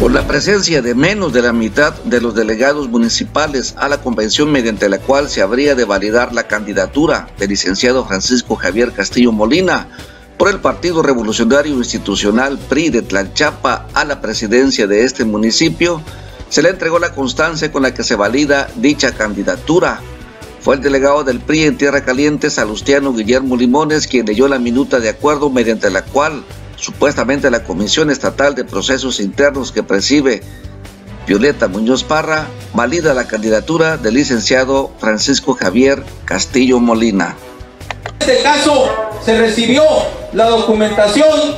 Con la presencia de menos de la mitad de los delegados municipales a la convención mediante la cual se habría de validar la candidatura del licenciado Francisco Javier Castillo Molina por el Partido Revolucionario Institucional PRI de Tlanchapa a la presidencia de este municipio, se le entregó la constancia con la que se valida dicha candidatura. Fue el delegado del PRI en Tierra Caliente, Salustiano Guillermo Limones, quien leyó la minuta de acuerdo mediante la cual Supuestamente la Comisión Estatal de Procesos Internos que preside Violeta Muñoz Parra valida la candidatura del licenciado Francisco Javier Castillo Molina. En este caso se recibió la documentación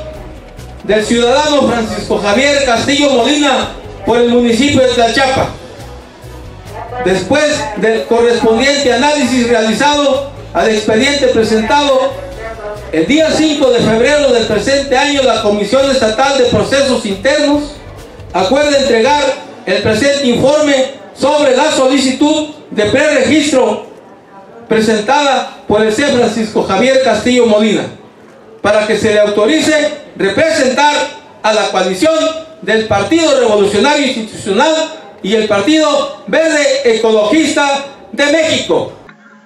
del ciudadano Francisco Javier Castillo Molina por el municipio de Tlachapa. Después del correspondiente análisis realizado al expediente presentado el día 5 de febrero del presente año, la Comisión Estatal de Procesos Internos acuerda entregar el presente informe sobre la solicitud de preregistro presentada por el C. Francisco Javier Castillo Molina para que se le autorice representar a la coalición del Partido Revolucionario Institucional y el Partido Verde Ecologista de México.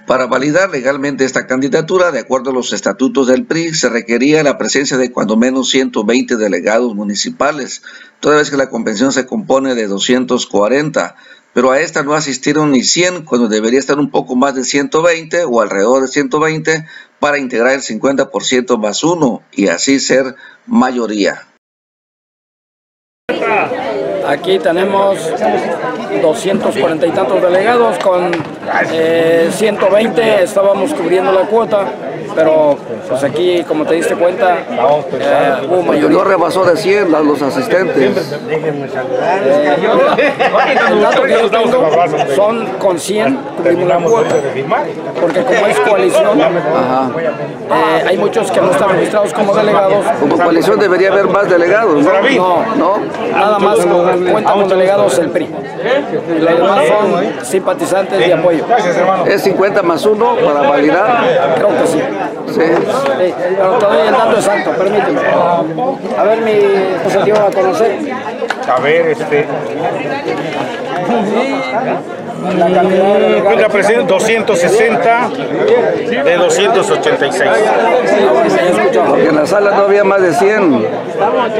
Para validar legalmente esta candidatura, de acuerdo a los estatutos del PRI, se requería la presencia de cuando menos 120 delegados municipales, toda vez que la convención se compone de 240, pero a esta no asistieron ni 100 cuando debería estar un poco más de 120 o alrededor de 120 para integrar el 50% más uno y así ser mayoría. Aquí tenemos 240 y tantos delegados, con 120 eh, estábamos cubriendo la cuota, pero pues aquí, como te diste cuenta, eh, hubo mayoría. No rebasó de 100 los asistentes. Eh, el dato que yo tengo son con 100 cubrimos la cuota, porque como es coalición, eh, hay muchos que no están registrados como delegados. Como coalición debería haber más delegados, ¿no? No, nada más cuenta con delegados el PRI. Los demás son simpatizantes y apoyo. ¿Es 50 más 1 para validar? Creo que sí. Sí. pero te doy el dato exacto, permíteme. A ver, mi positivo a conocer. A ver, este. La cantidad de la presidente 260 de 286. Porque en la sala no había más de 100.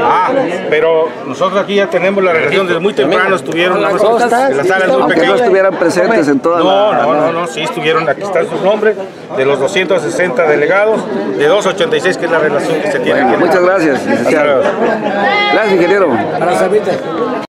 Ah, pero nosotros aquí ya tenemos la relación desde muy temprano estuvieron en la sala muy pequeña. no estuvieran presentes en toda no, la... No, no, no, sí estuvieron, aquí están sus nombres, de los 260 delegados, de 286 que es la relación que se tiene aquí. Muchas gracias, licenciado. Gracias, ingeniero. Para servirte.